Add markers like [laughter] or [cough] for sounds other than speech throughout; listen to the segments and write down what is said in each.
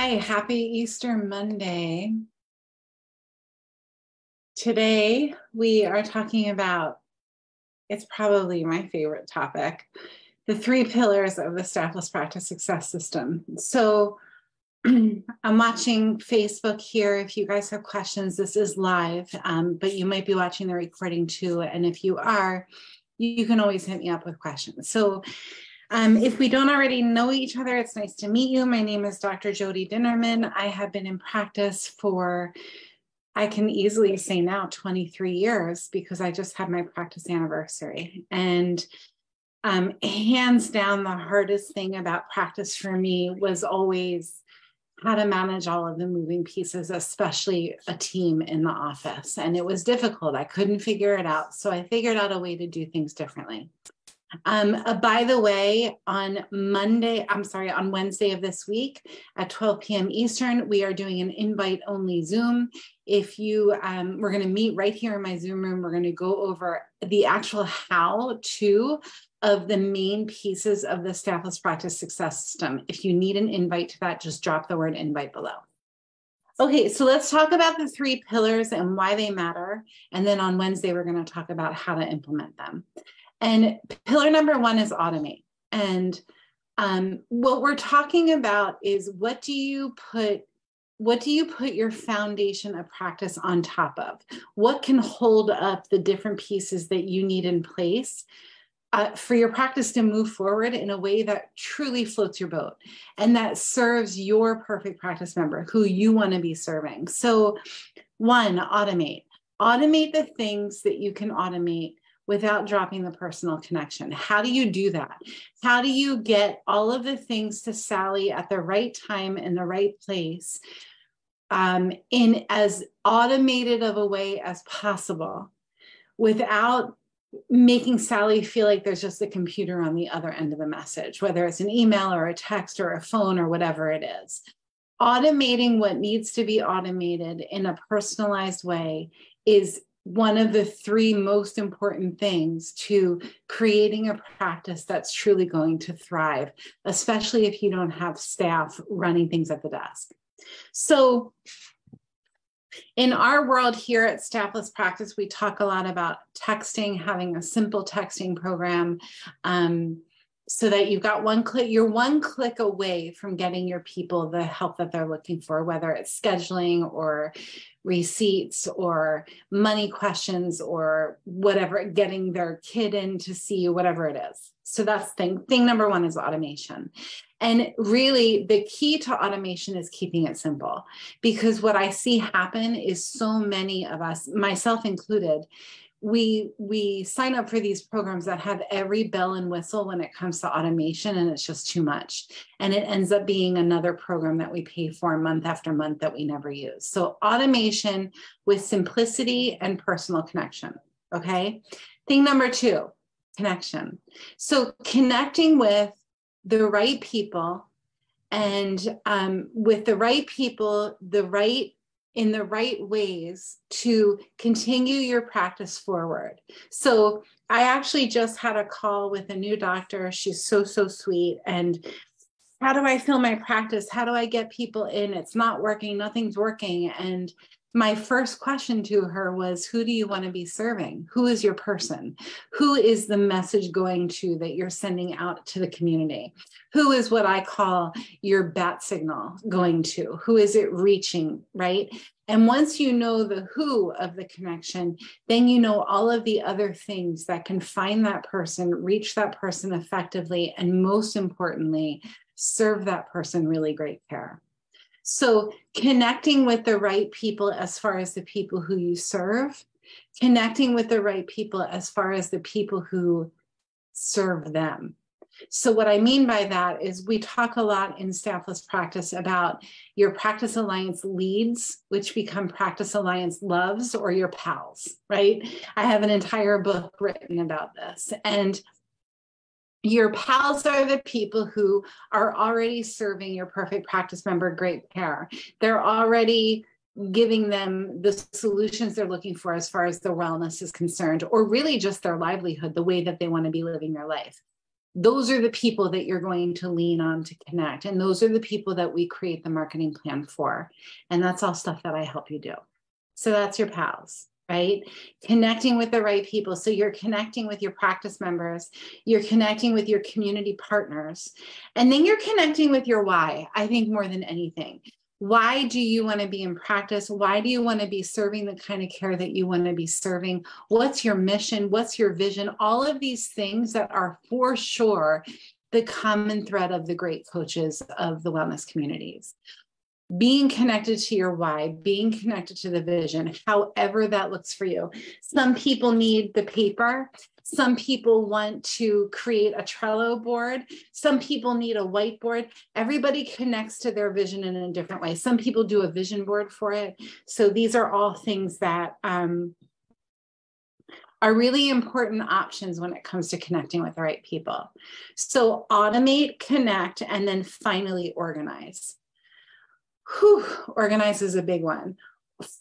Hi, happy Easter Monday. Today we are talking about, it's probably my favorite topic, the three pillars of the staffless practice success system. So [clears throat] I'm watching Facebook here. If you guys have questions, this is live, um, but you might be watching the recording too. And if you are, you can always hit me up with questions. So um, if we don't already know each other, it's nice to meet you. My name is Dr. Jody Dinnerman. I have been in practice for, I can easily say now, 23 years because I just had my practice anniversary. And um, hands down, the hardest thing about practice for me was always how to manage all of the moving pieces, especially a team in the office. And it was difficult. I couldn't figure it out. So I figured out a way to do things differently. Um, uh, by the way, on Monday, I'm sorry, on Wednesday of this week at 12 p.m. Eastern, we are doing an invite only Zoom. If you, um, we're going to meet right here in my Zoom room. We're going to go over the actual how to of the main pieces of the staffless practice success system. If you need an invite to that, just drop the word invite below. Okay, so let's talk about the three pillars and why they matter. And then on Wednesday, we're going to talk about how to implement them. And pillar number one is automate. And um, what we're talking about is what do you put what do you put your foundation of practice on top of? What can hold up the different pieces that you need in place uh, for your practice to move forward in a way that truly floats your boat and that serves your perfect practice member who you want to be serving? So, one, automate. Automate the things that you can automate without dropping the personal connection. How do you do that? How do you get all of the things to Sally at the right time in the right place um, in as automated of a way as possible without making Sally feel like there's just a computer on the other end of a message, whether it's an email or a text or a phone or whatever it is. Automating what needs to be automated in a personalized way is one of the three most important things to creating a practice that's truly going to thrive, especially if you don't have staff running things at the desk. So, in our world here at Staffless Practice, we talk a lot about texting, having a simple texting program. Um, so that you've got one click, you're one click away from getting your people the help that they're looking for, whether it's scheduling or receipts or money questions or whatever, getting their kid in to see you, whatever it is. So that's thing. Thing number one is automation. And really, the key to automation is keeping it simple because what I see happen is so many of us, myself included, we we sign up for these programs that have every bell and whistle when it comes to automation and it's just too much. And it ends up being another program that we pay for month after month that we never use. So automation with simplicity and personal connection okay? Thing number two connection. So connecting with the right people and um, with the right people the right in the right ways to continue your practice forward. So, I actually just had a call with a new doctor. She's so, so sweet. And how do I fill my practice? How do I get people in? It's not working, nothing's working. And my first question to her was who do you want to be serving? Who is your person? Who is the message going to that you're sending out to the community? Who is what i call your bat signal going to? Who is it reaching? Right? And once you know the who of the connection then you know all of the other things that can find that person reach that person effectively and most importantly serve that person really great care so, connecting with the right people as far as the people who you serve, connecting with the right people as far as the people who serve them. So, what I mean by that is we talk a lot in staffless practice about your practice alliance leads, which become practice alliance loves or your pals, right? I have an entire book written about this. And your pals are the people who are already serving your perfect practice member great care. They're already giving them the solutions they're looking for as far as their wellness is concerned, or really just their livelihood, the way that they want to be living their life. those are the people that you're going to lean on to connect. And those are the people that we create the marketing plan for. And that's all stuff that I help you do. So that's your pals, right? Connecting with the right people. So you're connecting with your practice members, you're connecting with your community partners, and then you're connecting with your why, I think more than anything. Why do you want to be in practice? Why do you want to be serving the kind of care that you want to be serving? What's your mission? What's your vision? All of these things that are for sure the common thread of the great coaches of the wellness communities being connected to your why, being connected to the vision, however that looks for you. Some people need the paper. Some people want to create a Trello board. Some people need a whiteboard. Everybody connects to their vision in a different way. Some people do a vision board for it. So these are all things that um, are really important options when it comes to connecting with the right people. So automate, connect, and then finally organize. Whew, organize is a big one.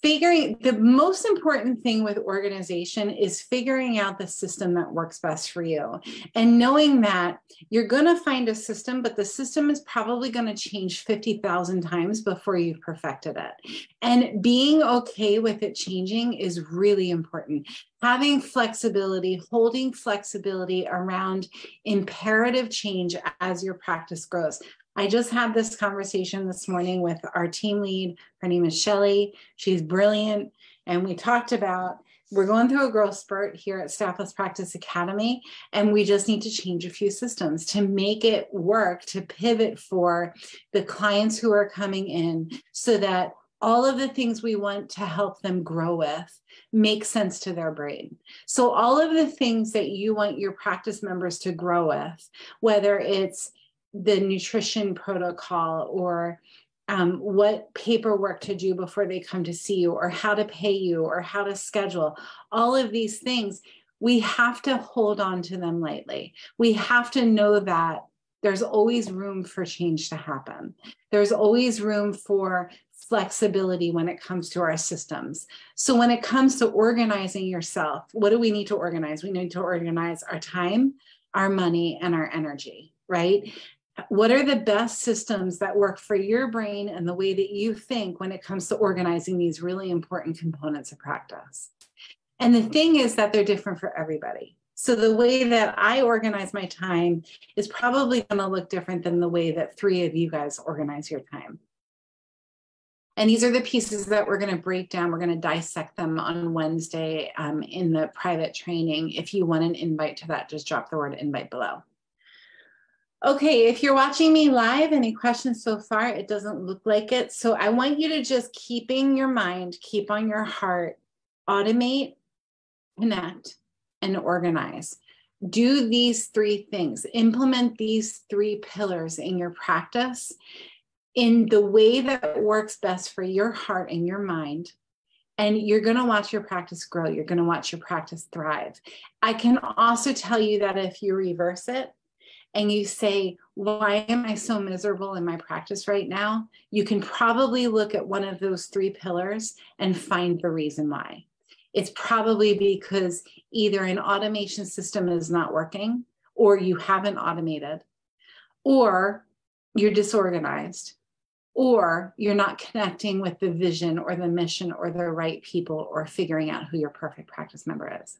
Figuring the most important thing with organization is figuring out the system that works best for you. And knowing that you're going to find a system but the system is probably going to change 50,000 times before you've perfected it. And being okay with it changing is really important. Having flexibility holding flexibility around imperative change as your practice grows I just had this conversation this morning with our team lead. Her name is Shelly. She's brilliant. And we talked about we're going through a growth spurt here at Staffless Practice Academy, and we just need to change a few systems to make it work, to pivot for the clients who are coming in so that all of the things we want to help them grow with make sense to their brain. So, all of the things that you want your practice members to grow with, whether it's the nutrition protocol or um, what paperwork to do before they come to see you or how to pay you or how to schedule all of these things we have to hold on to them lightly we have to know that there's always room for change to happen there's always room for flexibility when it comes to our systems. So, when it comes to organizing yourself, what do we need to organize? We need to organize our time, our money, and our energy, right? What are the best systems that work for your brain and the way that you think when it comes to organizing these really important components of practice and the thing is that they're different for everybody so the way that i organize my time is probably going to look different than the way that three of you guys organize your time and these are the pieces that we're going to break down. We're going to dissect them on Wednesday um, in the private training. If you want an invite to that, just drop the word invite below. Okay, if you're watching me live, any questions so far? It doesn't look like it. So I want you to just keep in your mind, keep on your heart, automate, connect, and organize. Do these three things, implement these three pillars in your practice in the way that works best for your heart and your mind. And you're going to watch your practice grow. You're going to watch your practice thrive. I can also tell you that if you reverse it, and you say, Why am I so miserable in my practice right now? You can probably look at one of those three pillars and find the reason why. It's probably because either an automation system is not working, or you haven't automated, or you're disorganized, or you're not connecting with the vision or the mission or the right people or figuring out who your perfect practice member is.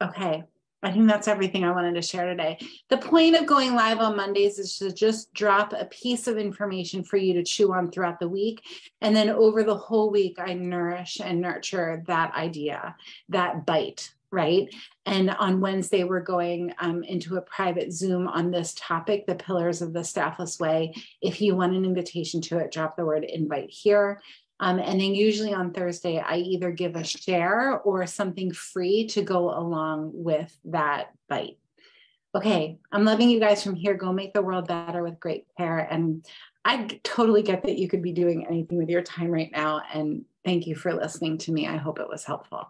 Okay, I think that's everything I wanted to share today. The point of going live on Mondays is to just drop a piece of information for you to chew on throughout the week. And then over the whole week, I nourish and nurture that idea, that bite, right? And on Wednesday, we're going um, into a private Zoom on this topic, the pillars of the staffless way. If you want an invitation to it, drop the word invite here. Um, and then usually on Thursday, I either give a share or something free to go along with that bite. Okay, I'm loving you guys from here. Go make the world better with great care. And I totally get that you could be doing anything with your time right now. And thank you for listening to me. I hope it was helpful.